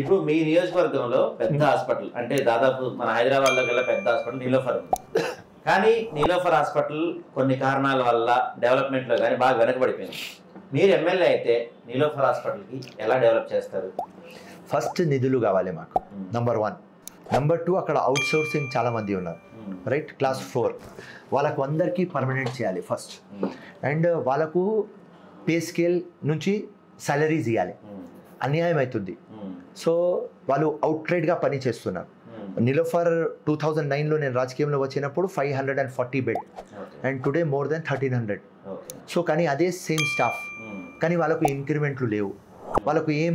ఇప్పుడు మీ నియోజకవర్గంలో పెద్ద హాస్పిటల్ అంటే దాదాపు మన హైదరాబాద్లో గల పెద్ద హాస్పిటల్ నీలోఫర్ ఉంది. కానీ నీలోఫర్ హాస్పిటల్ కొన్ని కారణాల వల్ల డెవలప్మెంట్లో కానీ బాగా వెనకబడిపోయింది. మీరు ఎమ్మెల్యే అయితే నీలోఫర్ హాస్పిటల్కి ఎలా డెవలప్ చేస్తారు? ఫస్ట్ నిధులు కావాలి మాకు నంబర్ వన్ నెంబర్ టూ అక్కడ అవుట్ సోర్సింగ్ చాలా మంది ఉన్నారు. రైట్ క్లాస్ ఫోర్ వాళ్ళకు అందరికీ పర్మనెంట్ చేయాలి ఫస్ట్ అండ్ వాళ్ళకు పే స్కేల్ నుంచి సాలరీస్ ఇవ్వాలి అన్యాయం అవుతుంది. సో వాళ్ళు అవుట్రైట్గా పని చేస్తున్నారు. నిలోఫర్ టూ థౌజండ్ నైన్లో నేను రాజకీయంలో వచ్చినప్పుడు five hundred and forty bed and today more than thirteen hundred so కానీ అదే సేమ్ స్టాఫ్ కానీ వాళ్ళకు ఇంక్రిమెంట్లు లేవు. వాళ్ళకు ఏం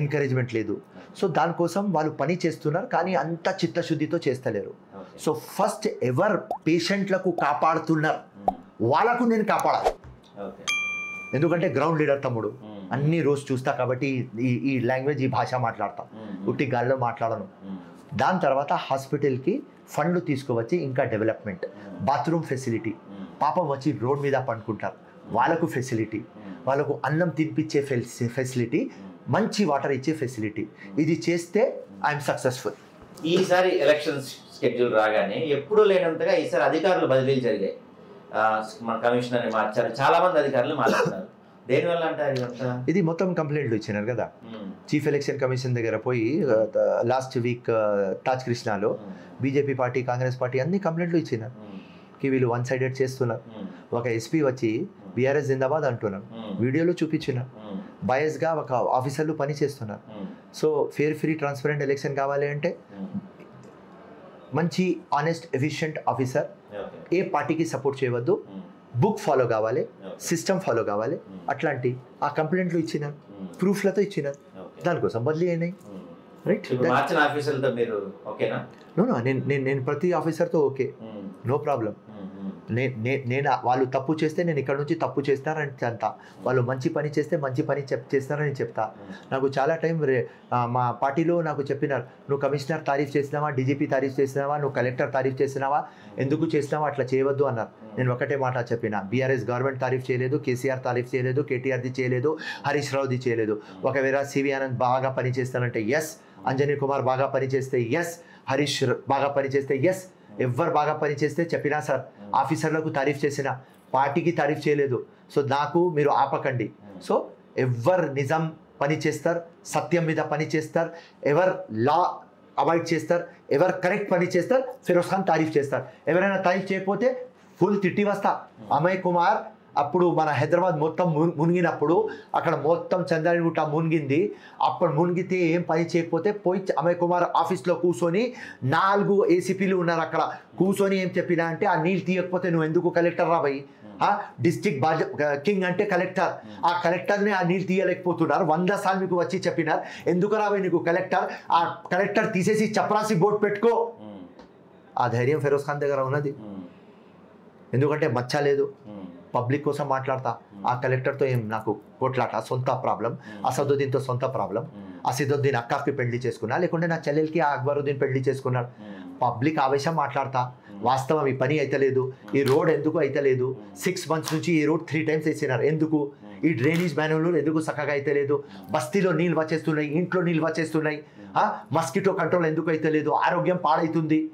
ఎంకరేజ్మెంట్ లేదు. సో దానికోసం వాళ్ళు పని చేస్తున్నారు కానీ అంత చిత్తశుద్ధితో చేస్తలేరు. సో ఫస్ట్ ఎవర్ పేషెంట్లకు కాపాడుతున్నారు. వాళ్ళకు నేను కాపాడాలి. ఎందుకంటే గ్రౌండ్ లీడర్ తమ్ముడు. అన్ని రోజు చూస్తా కాబట్టి ఈ ఈ లాంగ్వేజ్ ఈ భాష మాట్లాడతా. ఉట్టి గాల్లో మాట్లాడను. దాని తర్వాత హాస్పిటల్కి ఫండ్లు తీసుకువచ్చి ఇంకా డెవలప్మెంట్. Bathroom facility. పాపం వచ్చి రోడ్ మీద పండుకుంటారు. వాళ్ళకు ఫెసిలిటీ. వాళ్ళకు అన్నం తినిపించే ఫెసిలిటీ మంచి వాటర్ ఇచ్చే ఫెసిలిటీ. ఇది చేస్తే ఐఎమ్ సక్సెస్ఫుల్. ఈసారి ఎలక్షన్ షెడ్యూల్ రాగానే ఎప్పుడూ లేనంతగా ఈసారి అధికారులు బదిలీలు జరిగాయి. మన కమిషనర్ని మార్చారు. చాలా మంది అధికారులు మార్చున్నారు దేనివల్ల అంటారు ఇదంతా ఇది మొత్తం కంప్లైంట్లు ఇచ్చినారు కదా. చీఫ్ ఎలక్షన్ కమిషన్ దగ్గర పోయి లాస్ట్ వీక్ తాజ్ కృష్ణాలో బీజేపీ పార్టీ కాంగ్రెస్ పార్టీ అన్ని కంప్లైంట్లు ఇచ్చినారు. కి వీళ్ళు వన్ సైడెడ్ చేస్తున్నారు. ఒక ఎస్పీ వచ్చి బీఆర్ఎస్ జిందాబాద్ అంటున్నారు. వీడియోలో చూపించినారు ఉమ్, బయస్గా ఒక ఆఫీసర్లు పని చేస్తున్నారు. So fair free transparent election కావాలి అంటే. మంచి ఆనెస్ట్ ఎఫిషియంట్ ఆఫీసర్. ఏ పార్టీకి సపోర్ట్ చేయవద్దు. బుక్ ఫాలో కావాలి. సిస్టమ్ ఫాలో కావాలి. ఉమ్, అట్లాంటి ఆ కంప్లైంట్లు ఇచ్చినారు ఉమ్, ప్రూఫ్లతో ఇచ్చినారు ఓకే. దానికోసం బదిలీ అయినాయి. ఉమ్. రైట్ నేను నేను ప్రతి ఆఫీసర్తో ఓకే. నో ప్రాబ్లం నేను వాళ్ళు తప్పు చేస్తే నేను ఇక్కడ నుంచి తప్పు చేస్తానని చెప్తా. వాళ్ళు మంచి పని చేస్తే మంచి పని చెప్ చేస్తానని చెప్తా. నాకు చాలా టైం రే మా పార్టీలో నాకు చెప్పినారు నువ్వు కమిషనర్ తారీఫ్ చేసినావా డీజీపీ తారీఫ్ చేసినావా నువ్వు కలెక్టర్ తారీఫ్ చేసినావా ఎందుకు చేసినావా అట్లా చేయవద్దు అన్నారు. నేను ఒకటే మాట చెప్పిన బీఆర్ఎస్ గవర్నమెంట్ తారీఫ్ చేయలేదు కేసీఆర్ తారీఫ్ చేయలేదు కేటీఆర్ది చేయలేదు హరీష్ రావుది చేయలేదు. ఒకవేళ సివి ఆనంద్ బాగా పని చేస్తానంటే ఎస్ అంజనీ కుమార్ బాగా పని చేస్తే ఎస్ హరీష్ బాగా పని చేస్తే ఎస్ ఎవ్వరు బాగా పని చేస్తే చెప్పినా సార్ ఆఫీసర్లకు తారీఫ్ చేసిన పార్టీకి తారీఫ్ చేయలేదు. సో నాకు మీరు ఆపకండి. సో ఎవరు నిజం పని చేస్తారు సత్యం మీద పని చేస్తారు ఎవరు లా అవాయిడ్ చేస్తారు ఎవరు కరెక్ట్ పని చేస్తారు ఫిరోజ్ ఖాన్ తారీఫ్ చేస్తారు. ఎవరైనా తారీఫ్ చేయకపోతే ఫుల్ తిట్టి వస్తా. అమయ్ కుమార్ అప్పుడు మన హైదరాబాద్ మొత్తం మున్- మునిగినప్పుడు అక్కడ మొత్తం చంద్రాయణగుట్ట మునిగింది. అప్పుడు మునిగితే ఏం పని చేయకపోతే పోయి అమయ్ కుమార్ ఆఫీస్లో కూర్చొని నాలుగు ఏసీపీలు ఉన్నారు అక్కడ. కూర్చొని ఏం చెప్పినా అంటే ఆ నీళ్ళు తీయకపోతే నువ్వు ఎందుకు కలెక్టర్ రా భయ్? డిస్ట్రిక్ట్ బాధ్య కింగ్ అంటే కలెక్టర్. ఆ కలెక్టర్ని ఆ నీళ్ళు తీయలేకపోతున్నారు. వంద సార్లు మీకు వచ్చి చెప్పినారు. ఎందుకు రాబోయ్ నీకు కలెక్టర్? ఆ కలెక్టర్ తీసేసి చపరాసి బోర్డు పెట్టుకో. ఆ ధైర్యం ఫిరోజ్ ఖాన్ దగ్గర ఉన్నది. ఎందుకంటే మచ్చ లేదు. పబ్లిక్ కోసం మాట్లాడతా. ఆ కలెక్టర్తో ఏం నాకు కొట్లాట? సొంత ప్రాబ్లం. అసదుద్దీన్తో సొంత ప్రాబ్లం. అసదుద్దీన్ అక్కాకి పెళ్ళి చేసుకున్నా లేకుంటే నా చెల్లెలకి ఆ అక్బరుద్దీన్ పెళ్ళి చేసుకున్నాడు పబ్లిక్ ఆవేశం మాట్లాడతా. వాస్తవం ఈ పని అయితలేదు. ఈ రోడ్ ఎందుకు అయితలేదు? సిక్స్ మంత్స్ నుంచి ఈ రోడ్ త్రీ టైమ్స్ వేసినారు. ఎందుకు? ఈ డ్రైనేజ్ బ్యానర్లు ఎందుకు చక్కగా అయితలేదు? బస్తీలో నీళ్ళు వచ్చేస్తున్నాయి ఇంట్లో నీళ్ళు వచ్చేస్తున్నాయి. మస్కిటో కంట్రోల్ ఎందుకు అయితలేదు? ఆరోగ్యం పాడైతుంది.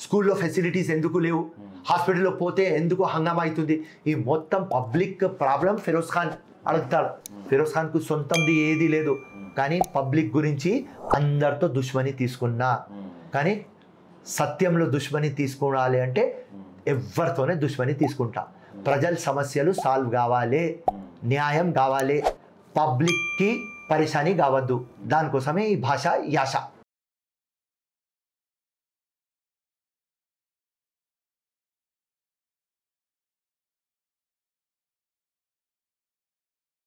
స్కూల్లో ఫెసిలిటీస్ ఎందుకు లేవు? హాస్పిటల్లో పోతే ఎందుకు హంగామా అవుతుంది? ఈ మొత్తం పబ్లిక్ ప్రాబ్లం ఫిరోజ్ ఖాన్ అడుగుతాడు. ఫిరోజ్ ఖాన్కు సొంతంది ఏది లేదు. కానీ పబ్లిక్ గురించి అందరితో దుష్మని తీసుకున్నా. కానీ సత్యంలో దుష్మని తీసుకోవాలి అంటే ఎవరితోనే దుష్మని తీసుకుంటా. ప్రజల సమస్యలు సాల్వ్ కావాలి. న్యాయం కావాలి. పబ్లిక్కి పరిశాని కావద్దు. దానికోసమే ఈ భాష యాస.